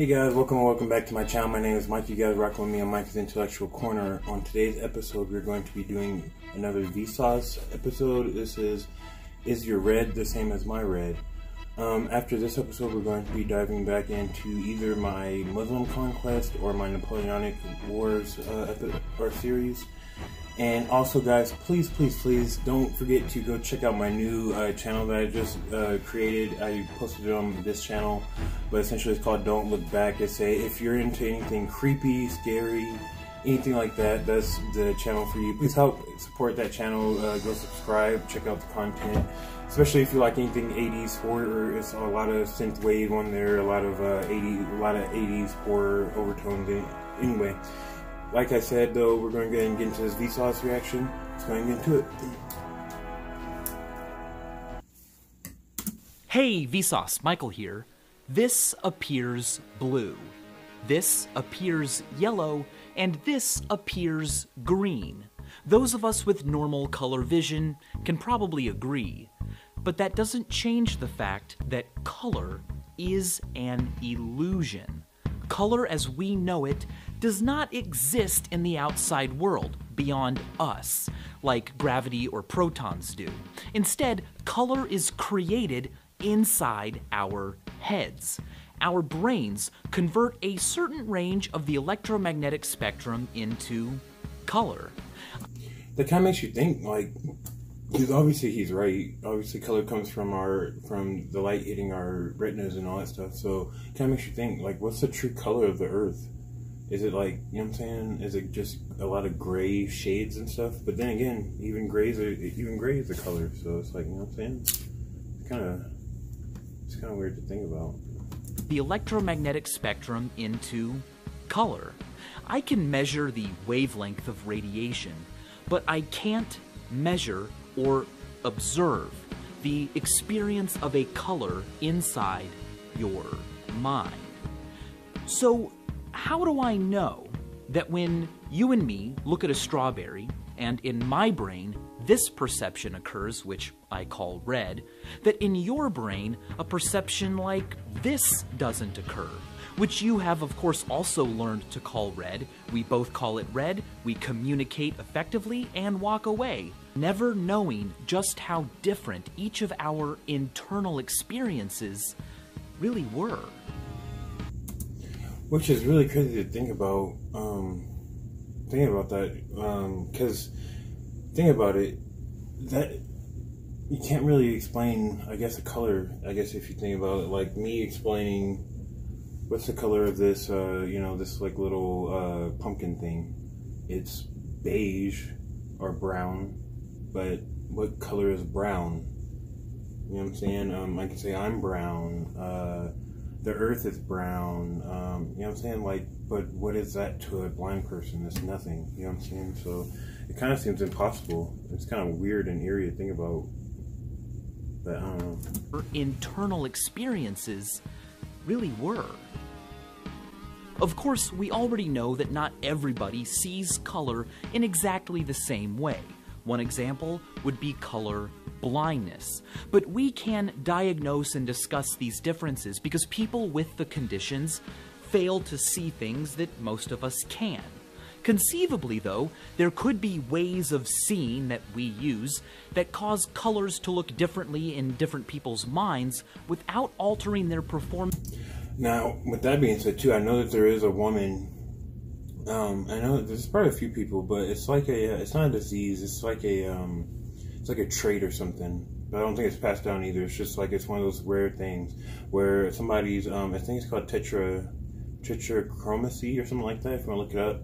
Hey guys, welcome and welcome back to my channel. My name is Micah. You guys rocking with me on Micah's Intellectual Corner. On today's episode, we're going to be doing another Vsauce episode. This is Is Your Red the Same as My Red? Um, after this episode, we're going to be diving back into either my Muslim conquest or my Napoleonic Wars uh, or series. And also, guys, please, please, please don't forget to go check out my new uh, channel that I just uh, created. I posted it on this channel, but essentially it's called Don't Look Back. It's a if you're into anything creepy, scary, anything like that, that's the channel for you. Please help support that channel. Uh, go subscribe, check out the content, especially if you like anything 80s horror. It's a lot of synth wave on there, a lot of uh, 80, a lot of 80s horror overtones. Anyway like I said, though, we're going to go and get into this Vsauce reaction. Let's go and get into it. Hey, Vsauce, Michael here. This appears blue. This appears yellow, and this appears green. Those of us with normal color vision can probably agree, but that doesn't change the fact that color is an illusion. Color as we know it does not exist in the outside world beyond us, like gravity or protons do. Instead, color is created inside our heads. Our brains convert a certain range of the electromagnetic spectrum into color. That kind of makes you think, like, because obviously he's right. Obviously, color comes from our from the light hitting our retinas and all that stuff. So, kind of makes you think, like, what's the true color of the Earth? Is it like you know what I'm saying? Is it just a lot of gray shades and stuff? But then again, even grays are even gray is a color, so it's like you know what I'm saying? It's kind of it's kind of weird to think about. The electromagnetic spectrum into color. I can measure the wavelength of radiation, but I can't measure or observe the experience of a color inside your mind. So how do I know that when you and me look at a strawberry, and in my brain, this perception occurs, which I call red, that in your brain, a perception like this doesn't occur, which you have, of course, also learned to call red. We both call it red, we communicate effectively, and walk away, never knowing just how different each of our internal experiences really were. Which is really crazy to think about. Um, think about that, because um, think about it, that you can't really explain. I guess a color. I guess if you think about it, like me explaining what's the color of this, uh, you know, this like little uh, pumpkin thing. It's beige or brown, but what color is brown? You know what I'm saying? Um, I can say I'm brown. Uh, the earth is brown. Um, you know what I'm saying? Like, but what is that to a blind person? It's nothing. You know what I'm saying? So it kind of seems impossible. It's kind of weird and eerie to think about. But I don't know. Her internal experiences really were. Of course, we already know that not everybody sees color in exactly the same way. One example would be color blindness. But we can diagnose and discuss these differences because people with the conditions fail to see things that most of us can. Conceivably, though, there could be ways of seeing that we use that cause colors to look differently in different people's minds without altering their performance. Now, with that being said, too, I know that there is a woman. Um, I know there's probably a few people, but it's like a, it's not a disease. It's like a, um, it's like a trait or something. But I don't think it's passed down either. It's just like it's one of those rare things where somebody's um, I think it's called tetra tetrachromacy or something like that. If you want to look it up.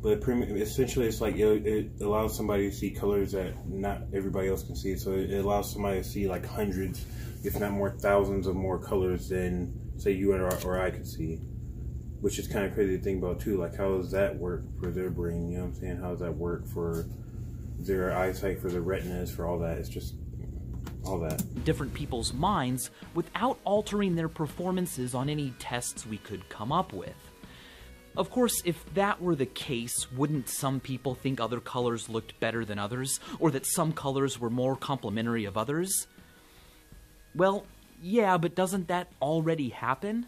But essentially, it's like it, it, allows somebody to see colors that not everybody else can see. So it allows somebody to see like hundreds, if not more, thousands of more colors than say you or, or I could see. Which is kind of crazy to think about too. Like, how does that work for their brain? You know what I'm saying? How does that work for their eyesight, for their retinas, for all that. It's just all that. Different people's minds without altering their performances on any tests we could come up with. Of course, if that were the case, wouldn't some people think other colors looked better than others, or that some colors were more complementary of others? Well, yeah, but doesn't that already happen?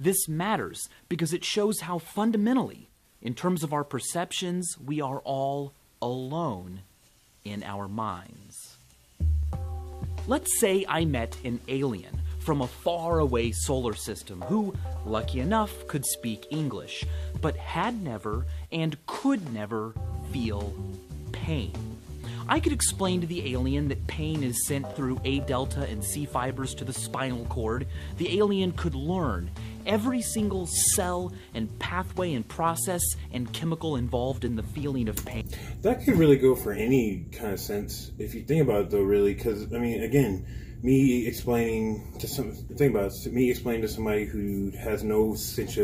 This matters because it shows how fundamentally, in terms of our perceptions, we are all alone in our minds. Let's say I met an alien from a faraway solar system who, lucky enough, could speak English, but had never and could never feel pain. I could explain to the alien that pain is sent through A delta and C fibers to the spinal cord. The alien could learn every single cell and pathway and process and chemical involved in the feeling of pain. That could really go for any kind of sense if you think about it, though. Really, because I mean, again, me explaining to some think about it, me explaining to somebody who has no sense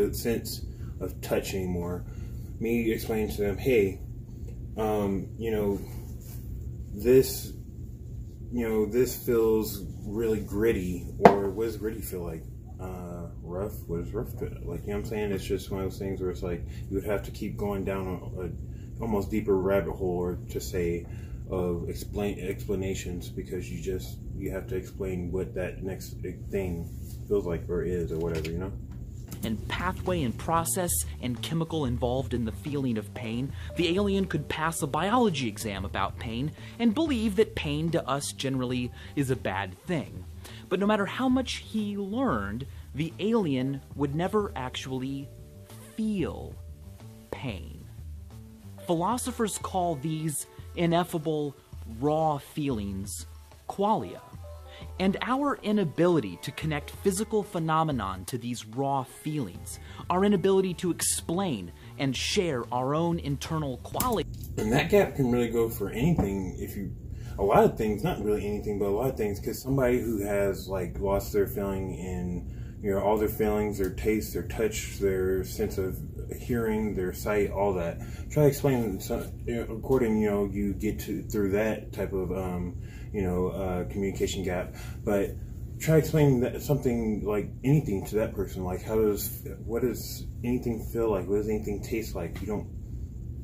of, touch anymore. Me explaining to them, hey, um, you know, this, you know, this feels really gritty, or what does gritty feel like? Rough. What does rough feel like? You know what I'm saying? It's just one of those things where it's like you would have to keep going down a, a almost deeper rabbit hole, or to say of explain explanations because you just you have to explain what that next thing feels like or is or whatever you know and pathway and process and chemical involved in the feeling of pain, the alien could pass a biology exam about pain and believe that pain to us generally is a bad thing. But no matter how much he learned, the alien would never actually feel pain. Philosophers call these ineffable, raw feelings qualia. And our inability to connect physical phenomenon to these raw feelings, our inability to explain and share our own internal qualia. And that gap can really go for anything if you a lot of things, not really anything, but a lot of things, because somebody who has like lost their feeling in, you know, all their feelings, their taste, their touch, their sense of hearing, their sight, all that. Try to explain, some, you know, according, you know, you get to through that type of, um, you know, uh, communication gap. But try explaining that something like anything to that person. Like, how does what does anything feel like? What does anything taste like? You don't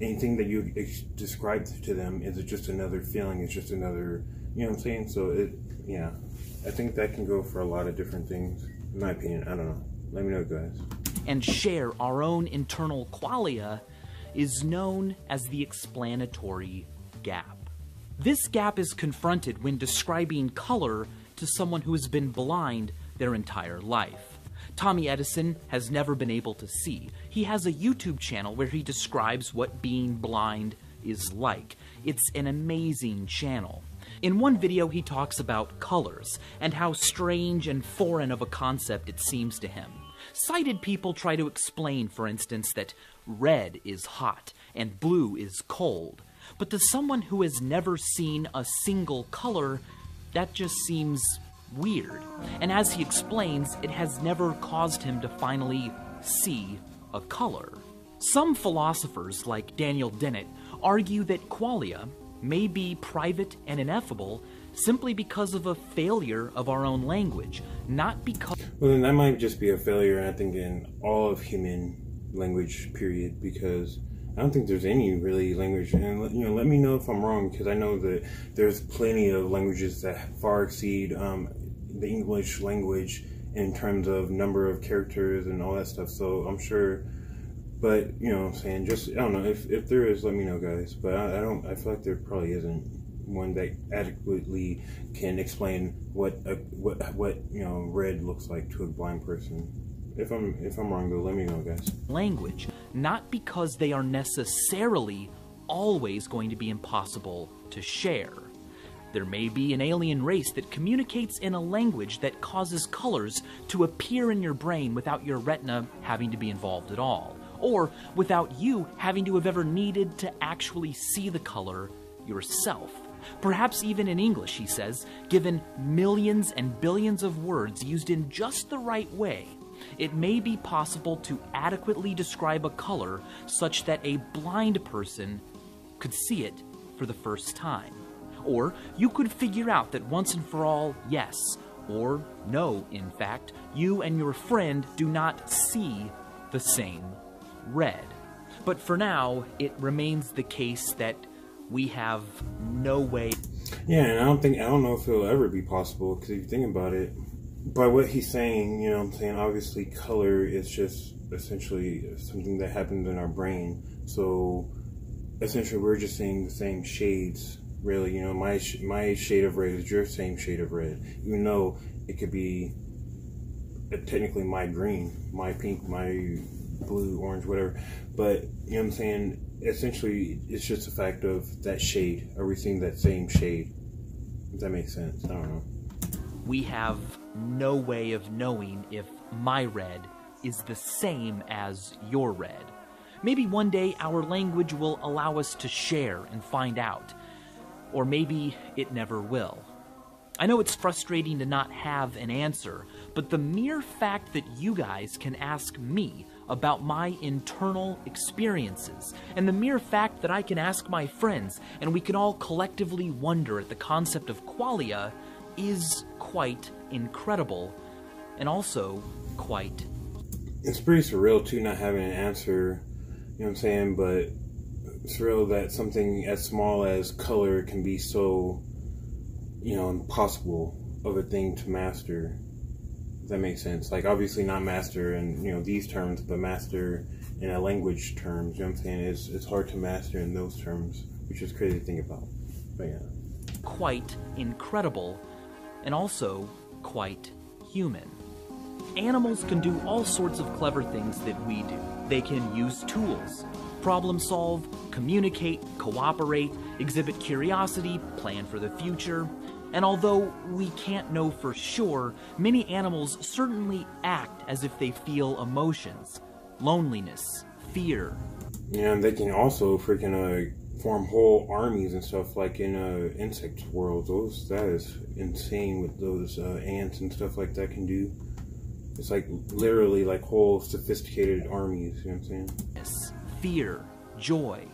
anything that you describe to them is just another feeling. It's just another, you know what I'm saying? So it, yeah, I think that can go for a lot of different things. In my opinion, I don't know. Let me know, guys and share our own internal qualia is known as the explanatory gap. This gap is confronted when describing color to someone who has been blind their entire life. Tommy Edison has never been able to see. He has a YouTube channel where he describes what being blind is like. It's an amazing channel. In one video, he talks about colors and how strange and foreign of a concept it seems to him. Sighted people try to explain, for instance, that red is hot and blue is cold. But to someone who has never seen a single color, that just seems weird. And as he explains, it has never caused him to finally see a color. Some philosophers, like Daniel Dennett, argue that qualia may be private and ineffable simply because of a failure of our own language, not because. Well, then that might just be a failure, I think, in all of human language, period, because I don't think there's any really language. And, you know, let me know if I'm wrong, because I know that there's plenty of languages that far exceed um, the English language in terms of number of characters and all that stuff. So I'm sure. But you know, what I'm saying just I don't know if, if there is, let me know, guys. But I, I don't. I feel like there probably isn't one that adequately can explain what a, what what you know red looks like to a blind person. If I'm if I'm wrong though, let me know, guys. Language, not because they are necessarily always going to be impossible to share. There may be an alien race that communicates in a language that causes colors to appear in your brain without your retina having to be involved at all, or without you having to have ever needed to actually see the color yourself. Perhaps even in English, he says, given millions and billions of words used in just the right way, it may be possible to adequately describe a color such that a blind person could see it for the first time. Or you could figure out that once and for all, yes, or no, in fact, you and your friend do not see the same red. But for now, it remains the case that we have no way. Yeah, and I don't think I don't know if it'll ever be possible because if you think about it, by what he's saying, you know I'm saying, obviously color is just essentially something that happens in our brain. So essentially we're just seeing the same shades really you know my my shade of red is your same shade of red even though it could be uh, technically my green my pink my blue orange whatever. But you know what i'm saying? Essentially it's just a fact of that shade. Are we seeing that same shade. Does that make sense. I don't know. We have no way of knowing if my red is the same as your red. Maybe one day our language will allow us to share and find out. Or maybe it never will. I know it's frustrating to not have an answer, but the mere fact that you guys can ask me about my internal experiences, and the mere fact that I can ask my friends and we can all collectively wonder at the concept of qualia is quite incredible, and also quite. It's pretty surreal, too, not having an answer you know what I'm saying? But it's real that something as small as color can be so, you know, impossible of a thing to master. That makes sense? Like, obviously not master in, you know, these terms, but master in a language terms. You know what I'm saying? It's, it's hard to master in those terms, which is crazy to think about. But yeah. Quite incredible, and also quite human. Animals can do all sorts of clever things that we do. They can use tools, problem solve, communicate, cooperate, exhibit curiosity, plan for the future. And although we can't know for sure, many animals certainly act as if they feel emotions loneliness, fear. Yeah, and they can also freaking uh, form whole armies and stuff like in uh, insect world. Those that is insane with those uh, ants and stuff like that can do. It's like literally like whole sophisticated armies, you know what I'm saying? Yes. Fear, joy.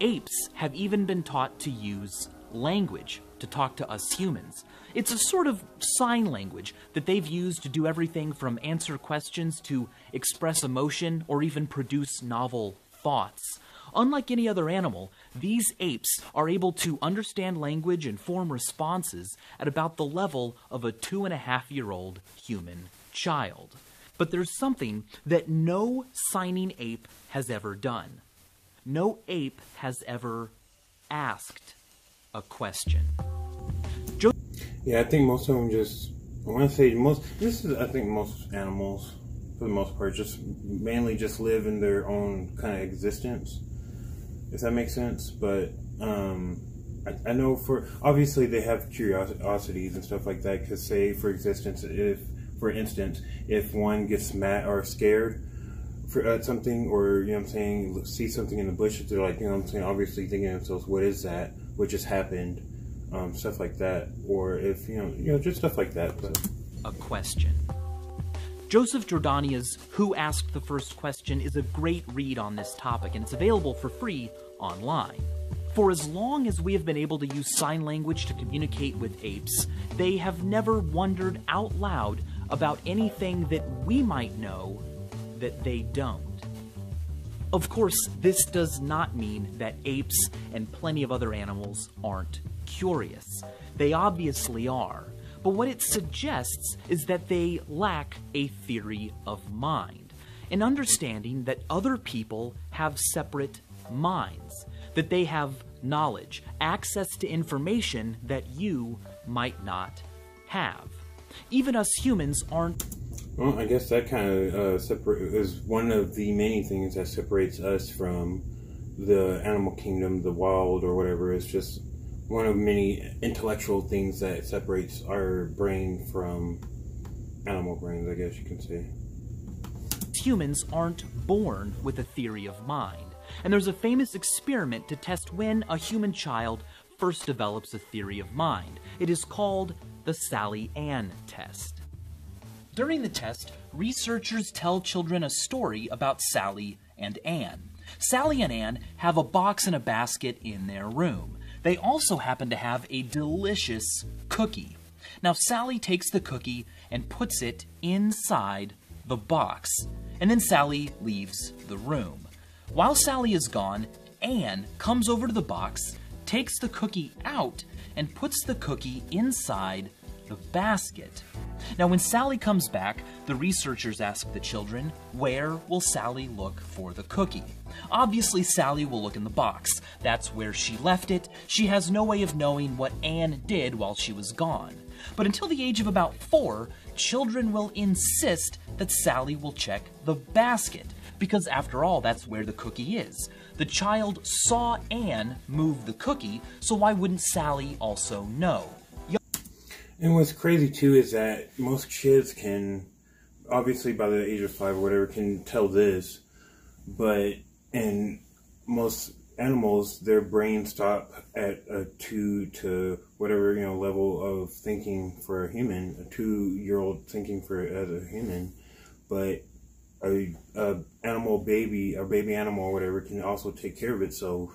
Apes have even been taught to use language to talk to us humans. It's a sort of sign language that they've used to do everything from answer questions to express emotion or even produce novel thoughts. Unlike any other animal, these apes are able to understand language and form responses at about the level of a two and a half year old human child. But there's something that no signing ape has ever done. No ape has ever asked a question. Jo- yeah, I think most of them just. I want to say most. This is, I think, most animals, for the most part, just mainly just live in their own kind of existence. If that makes sense, but um, I, I know for obviously they have curiosities and stuff like that. Because say, for existence, if for instance, if one gets mad or scared for uh, something, or you know, what I'm saying, see something in the bushes, they're like, you know, what I'm saying, obviously thinking to themselves, what is that? What just happened? Um, stuff like that, or if you know, you know, just stuff like that. But a question. Joseph Jordania's Who Asked the First Question is a great read on this topic, and it's available for free online. For as long as we have been able to use sign language to communicate with apes, they have never wondered out loud about anything that we might know that they don't. Of course, this does not mean that apes and plenty of other animals aren't curious. They obviously are. But what it suggests is that they lack a theory of mind, an understanding that other people have separate minds, that they have knowledge, access to information that you might not have. Even us humans aren't. Well, I guess that kind of uh, separate is one of the many things that separates us from the animal kingdom, the wild, or whatever. It's just one of many intellectual things that separates our brain from animal brains. I guess you can say. Humans aren't born with a theory of mind. And there's a famous experiment to test when a human child first develops a theory of mind. It is called the Sally Anne test. During the test, researchers tell children a story about Sally and Anne. Sally and Anne have a box and a basket in their room. They also happen to have a delicious cookie. Now, Sally takes the cookie and puts it inside the box, and then Sally leaves the room. While Sally is gone, Anne comes over to the box, takes the cookie out, and puts the cookie inside the basket. Now, when Sally comes back, the researchers ask the children, where will Sally look for the cookie? Obviously, Sally will look in the box. That's where she left it. She has no way of knowing what Anne did while she was gone. But until the age of about four, children will insist that Sally will check the basket, because after all, that's where the cookie is. The child saw Anne move the cookie, so why wouldn't Sally also know? And what's crazy too is that most kids can, obviously by the age of five or whatever, can tell this, but in most animals, their brains stop at a two to whatever you know level of thinking for a human, a two-year-old thinking for as a human, but a, a animal baby, a baby animal or whatever, can also take care of itself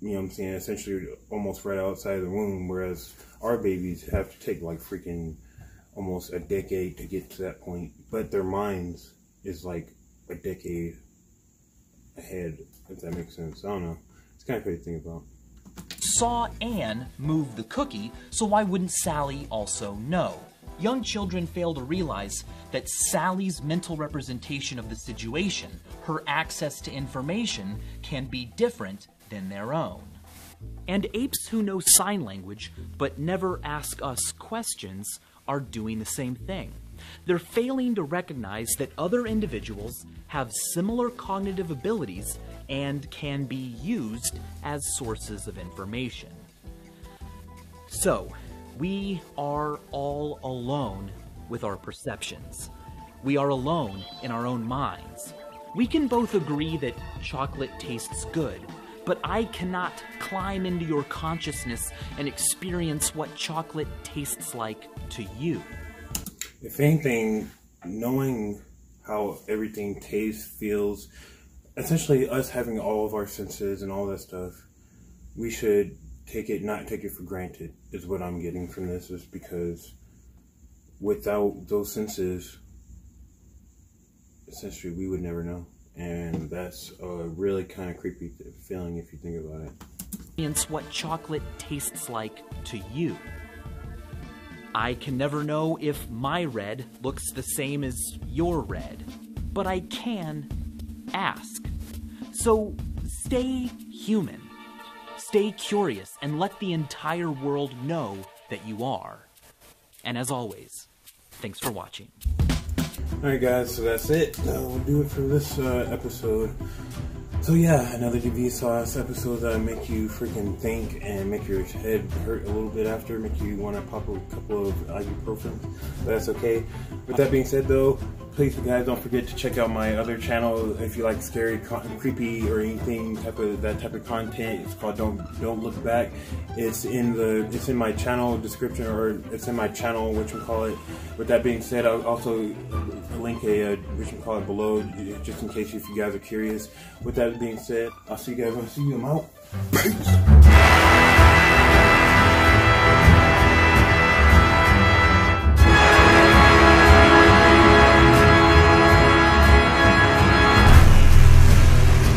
you know what I'm saying, essentially almost right outside the womb, whereas our babies have to take like freaking almost a decade to get to that point. But their minds is like a decade ahead, if that makes sense. I don't know. It's kind of crazy to think about. Saw Anne move the cookie, so why wouldn't Sally also know? Young children fail to realize that Sally's mental representation of the situation, her access to information, can be different than their own. And apes who know sign language but never ask us questions are doing the same thing. They're failing to recognize that other individuals have similar cognitive abilities and can be used as sources of information. So, we are all alone with our perceptions. We are alone in our own minds. We can both agree that chocolate tastes good, but I cannot climb into your consciousness and experience what chocolate tastes like to you. If anything, knowing how everything tastes, feels, essentially us having all of our senses and all that stuff, we should take it, not take it for granted, is what I'm getting from this, is because without those senses, essentially we would never know and that's a really kind of creepy feeling if you think about it. It's what chocolate tastes like to you. I can never know if my red looks the same as your red, but I can ask. So stay human, stay curious, and let the entire world know that you are. And as always, thanks for watching. Alright guys, so that's it. Uh, we'll do it for this uh, episode. So yeah, another Vsauce episode that make you freaking think and make your head hurt a little bit after, make you want to pop a couple of ibuprofen. But that's okay. With that being said though, please guys don't forget to check out my other channel. If you like scary creepy or anything type of that type of content it's called don't don't look back. It's in the it's in my channel description or it's in my channel which we call it. With that being said i'll also link a uh, which we call it below just in case if you guys are curious. With that being said i'll see you guys when i see you i'm out. Peace.